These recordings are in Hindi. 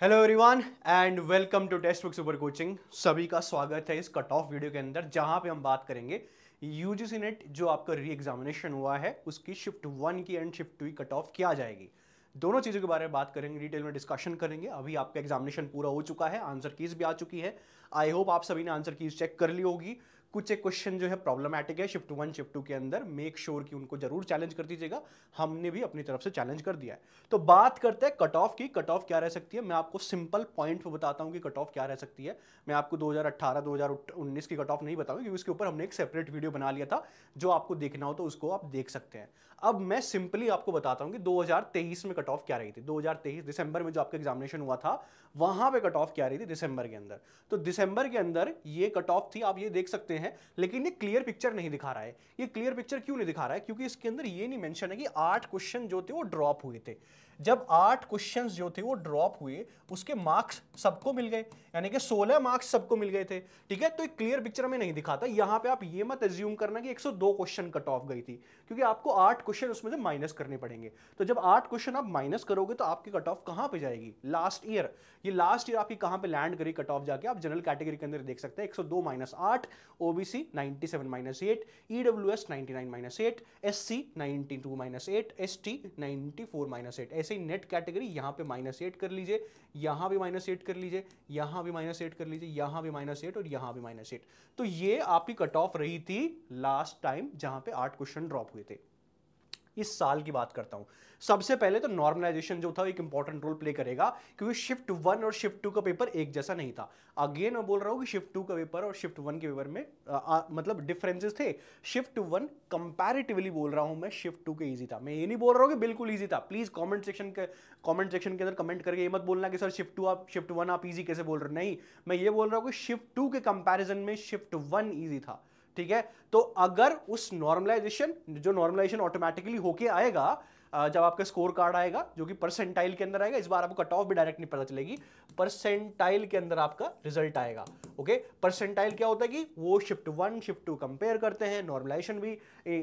Hello everyone and welcome to Testbook super coaching सभी का स्वागत है इस कट ऑफ़ वीडियो के अंदर, जहाँ पे हम बात करेंगे यूजीसी नेट जो आपका री एग्जामिनेशन हुआ है, उसकी शिफ्ट वन की एंड शिफ्ट टू की कट ऑफ़ क्या जाएगी। दोनों चीज़ों के बारे में बात करेंगे डिटेल में डिस्कशन करेंगे। अभी आपका एग्जामिनेशन पूरा हो चुका है आंसर कीज भी आ चुकी है। आई होप आप सभी ने आंसर कीज चेक कर ली होगी। कुछ एक क्वेश्चन जो है प्रॉब्लमैटिक है शिफ्ट वन शिफ्ट टू के अंदर। मेक श्योर sure कि उनको ज़रूर चैलेंज कर दीजिएगा। हमने भी अपनी तरफ़ से चैलेंज कर दिया है। तो बात करते हैं कट ऑफ़ की। कट ऑफ़ क्या रह सकती है? मैं आपको सिंपल पॉइंट पर बताता हूँ कि कट ऑफ़ क्या रह सकती है। मैं आपको 2018 2019 की कट ऑफ़ नहीं बताऊँगा, क्योंकि उसके ऊपर हमने एक सेपरेट वीडियो बना लिया था। जो आपको देखना हो तो उसको आप देख सकते हैं। अब मैं सिंपली आपको बताता हूँ कि 2023 में कट ऑफ़ क्या रही थी। 2023 दिसंबर में जो आपका एग्जामिनेशन हुआ था, वहाँ पे कट ऑफ़ क्या रही थी? दिसंबर के अंदर। तो दिसंबर के अंदर ये कट ऑफ़ थी, आप ये देख सकते हैं, लेकिन ये क्लियर पिक्चर नहीं दिखा रहा है। ये क्लियर पिक्चर क्यों नहीं दिखा रहा है? क्योंकि इसके अंदर ये नहीं मेंशन है कि आठ क्वेश्चन जो थे वो ड्रॉप हुए थे। जब आठ क्वेश्चंस जो थे वो ड्रॉप हुए, उसके मार्क्स सबको मिल गए। यानी कि 16 मार्क्स सबको मिल गए थे। ठीक है? तो एक क्लियर पिक्चर में नहीं दिखाता। यहाँ पे आप ये मत एज्यूम करना कि 102 क्वेश्चन कट ऑफ़ गई थी, क्योंकि आपको आठ क्वेश्चन उसमें से माइनस करने पड़ेंगे। तो जब आठ क्वेश्चन आप माइनस करोगे तो आपकी कट ऑफ़ कहाँ पे जाएगी? लास्ट ईयर ये लास्ट ईयर आपकी कहाँ पे लैंड करी कट ऑफ़ जाके? आप जनरल कैटेगरी के अंदर देख सकते हैं। 102 माइनस आठ OBC 97 minus eight EWS 99 minus eight S C SC 92 minus eight ST 94 minus eight ऐसे ही नेट कैटेगरी यहाँ पे माइनस एट कर लीजिए, यहाँ भी माइनस एट कर लीजिए, यहाँ भी माइनस एट कर लीजिए, यहाँ भी माइनस एट और यहाँ भी माइनस एट तो ये आपकी कट ऑफ़ रही थी लास्ट टाइम जहाँ पे आठ क्वेश्चन ड्रॉप हुए थे। इस साल की बात करता हूँ। सबसे पहले तो नॉर्मलाइजेशन जो था एक इंपॉर्टेंट रोल प्ले करेगा क्योंकि शिफ्ट वन और शिफ्ट टू का पेपर एक जैसा नहीं था। अगेन मैं बोल रहा हूँ कि शिफ्ट टू का पेपर और शिफ्ट वन के पेपर में आ, आ, मतलब डिफरेंसेस थे। शिफ्ट वन कंपैरेटिवली बोल रहा हूँ मैं शिफ्ट टू के इजी था। मैं ये नहीं बोल रहा हूँ कि बिल्कुल ईजी था। प्लीज़ कॉमेंट सेक्शन के कमेंट सेक्शन के अंदर कमेंट करके ये मत बोलना कि सर शिफ्ट टू आप शिफ्ट वन आप इजी कैसे बोल रहे नहीं मैं ये बोल रहा हूँ कि शिफ्ट टू के कंपेरिजन में शिफ्ट वन ईजी था। ठीक है? तो अगर उस नॉर्मलाइजेशन जो नॉर्मलाइजेशन ऑटोमेटिकली होके आएगा जब आपका स्कोर कार्ड आएगा, जो कि परसेंटाइल के अंदर आएगा, इस बार आपको कट ऑफ़ भी डायरेक्ट नहीं पता चलेगी परसेंटाइल के अंदर आपका रिज़ल्ट आएगा ओके परसेंटाइल क्या होता है कि वो shift one shift two compare करते हैं नॉर्मलाइजेशन भी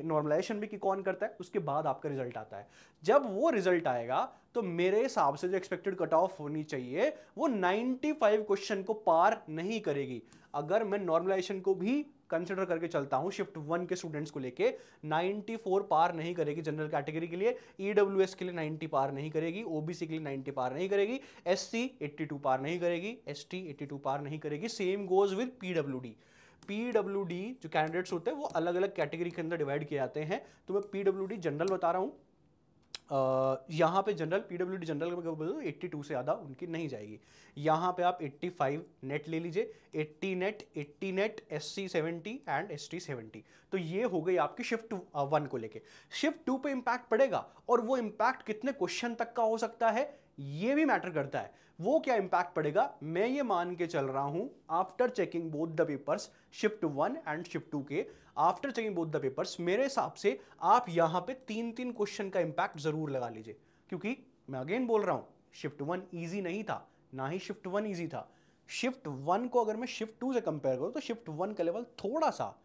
नॉर्मलाइजेशन भी कि कौन करता है? उसके बाद आपका रिज़ल्ट आता है। जब वो रिज़ल्ट आएगा तो मेरे हिसाब से जो एक्सपेक्टेड कट ऑफ़ होनी चाहिए, वो 95 क्वेश्चन को पार नहीं करेगी। अगर मैं नॉर्मलाइजेशन को भी कंसिडर करके चलता हूँ शिफ्ट वन के स्टूडेंट्स को लेके 94 पार नहीं करेगी जनरल कैटेगरी के लिए ईडब्ल्यूएस के लिए 90 पार नहीं करेगी ओबीसी के लिए 90 पार नहीं करेगी एससी 82 पार नहीं करेगी एसटी 82 पार नहीं करेगी same goes with PWD PWD जो कैंडिडेट्स होते हैं, वो अलग अलग कैटेगरी के अंदर डिवाइड किए जाते हैं। तो मैं पीडब्ल्यूडी जनरल बता रहा हूँ यहाँ पे general PWD general eighty two 82 से ज़्यादा उनकी नहीं जाएगी। यहाँ पे आप 85 नेट ले लीजिए 80 net 80 net S C seventy and S T seventy तो ये हो गई आपकी शिफ्ट वन को लेके। शिफ्ट टू पे इम्पैक्ट पड़ेगा और वो इम्पैक्ट कितने क्वेश्चन तक का हो सकता है? ये भी मैटर करता है। वो क्या इंपैक्ट पड़ेगा? मैं ये मान के चल रहा हूँ after checking both the papers shift one and shift two के after checking both the papers मेरे हिसाब से आप यहाँ पे तीन तीन क्वेश्चन का इंपैक्ट ज़रूर लगा लीजिए। क्योंकि मैं अगेन बोल रहा हूँ शिफ्ट वन ईजी नहीं था, ना ही शिफ्ट वन ईजी था। शिफ्ट वन को अगर मैं शिफ्ट टू से कंपेयर करूँ तो शिफ्ट वन का लेवल थोड़ा सा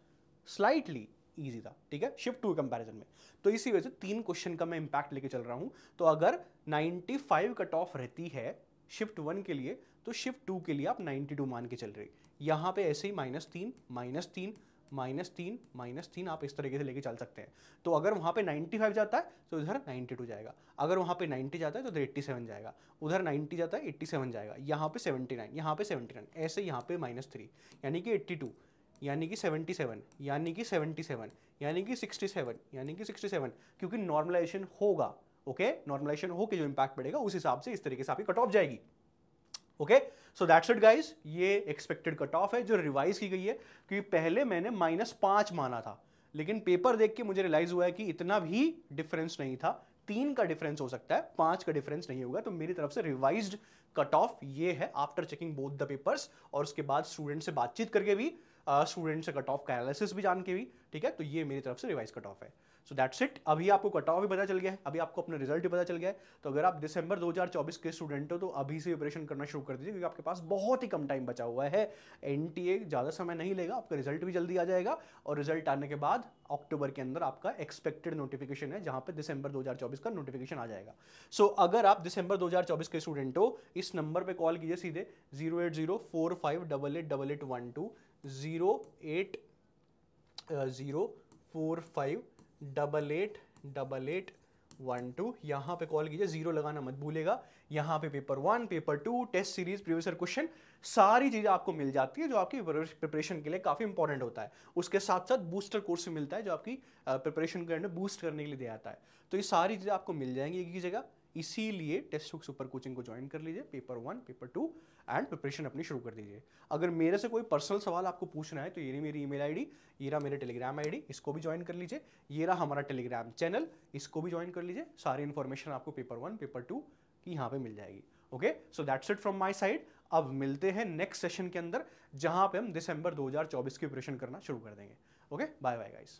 स्लाइटली ईजी था, ठीक है? शिफ्ट टू कंपैरिजन में। तो इसी वजह से तीन क्वेश्चन का मैं इंपैक्ट लेके चल रहा हूँ। तो अगर 95 कट ऑफ़ रहती है शिफ्ट वन के लिए तो शिफ्ट टू के लिए आप 92 मान के चल रहे यहाँ पे ऐसे ही माइनस तीन माइनस तीन माइनस तीन माइनस तीन आप इस तरीके से लेके चल सकते हैं। तो अगर वहाँ पे 95 जाता है तो इधर 92 जाएगा। अगर वहाँ पे 90 जाता है तो इधर 87 जाएगा। उधर 90 जाता है 87 जाएगा। यहाँ पे 79 यहाँ पे 79 ऐसे यहाँ पे माइनस थ्री यानी कि 82 यानी कि 77 यानी कि 77 यानी कि 67 यानी कि 67 क्योंकि नॉर्मलाइजेशन होगा ओके नॉर्मलाइजेशन हो के जो इंपैक्ट पड़ेगा, उस हिसाब से इस तरीके से आपकी कट ऑफ़ जाएगी okay so that's it guys ये एक्सपेक्टेड कट ऑफ़ है, जो रिवाइज की गई है, क्योंकि पहले मैंने माइनस पाँच माना था, लेकिन पेपर देख के मुझे रियलाइज़ हुआ है कि इतना भी डिफरेंस नहीं था। तीन का डिफरेंस हो सकता है, पाँच का डिफरेंस नहीं होगा तो मेरी तरफ़ से रिवाइज्ड कट ऑफ़ ये है after checking both the papers और उसके बाद स्टूडेंट से बातचीत करके भी स्टूडेंट से कट ऑफ़ का एनालिसिस भी जान के भी ठीक है? तो ये मेरी तरफ़ से रिवाइज कट ऑफ़ है। सो दैट्स इट अभी आपको कट ऑफ़ भी पता चल गया है अभी आपको अपना रिज़ल्ट भी पता चल गया है। तो अगर आप दिसंबर 2024 के स्टूडेंट हो तो अभी से प्रिपरेशन करना शुरू कर दीजिए क्योंकि आपके पास बहुत ही कम टाइम बचा हुआ है। एनटीए ज़्यादा समय नहीं लेगा आपका रिज़ल्ट भी जल्दी आ जाएगा और रिज़ल्ट आने के बाद अक्टूबर के अंदर आपका एक्सपेक्टेड नोटिफिकेशन है जहाँ पे दिसंबर 2024 का नोटिफिकेशन आ जाएगा। सो so, अगर आप दिसंबर 2024 के स्टूडेंट हो इस नंबर पर कॉल कीजिए सीधे zero eight zero four five double eight double eight one two zero eight zero four five double eight double eight one two यहाँ पे कॉल कीजिए ज़ीरो लगाना मत भूलेगा यहाँ पे paper one paper two test series previous question सारी चीज़ें आपको मिल जाती है जो आपकी प्रिपरेशन के लिए काफ़ी इंपॉर्टेंट होता है। उसके साथ साथ बूस्टर कोर्स मिलता है जो आपकी प्रिपरेशन के अंदर बूस्ट करने के लिए दिया जाता है। तो ये सारी चीज़ें आपको मिल जाएँगी एक ही जगह। इसीलिए टेस्ट बुक सुपर कोचिंग को ज्वाइन कर लीजिए paper one paper two and preparation अपनी शुरू कर दीजिए। अगर मेरे से कोई पर्सनल सवाल आपको पूछना है तो ये रही मेरी ईमेल आईडी ये रहा मेरे टेलीग्राम आईडी इसको भी ज्वाइन कर लीजिए। ये रहा हमारा टेलीग्राम चैनल इसको भी ज्वाइन कर लीजिए। सारी इन्फॉर्मेशन आपको पेपर वन पेपर टू की यहाँ पे मिल जाएगी। Okay so that's it from my side अब मिलते हैं नेक्स्ट सेशन के अंदर, जहाँ पे हम दिसंबर 2024 की प्रिपरेशन करना शुरू कर देंगे। Okay bye bye guys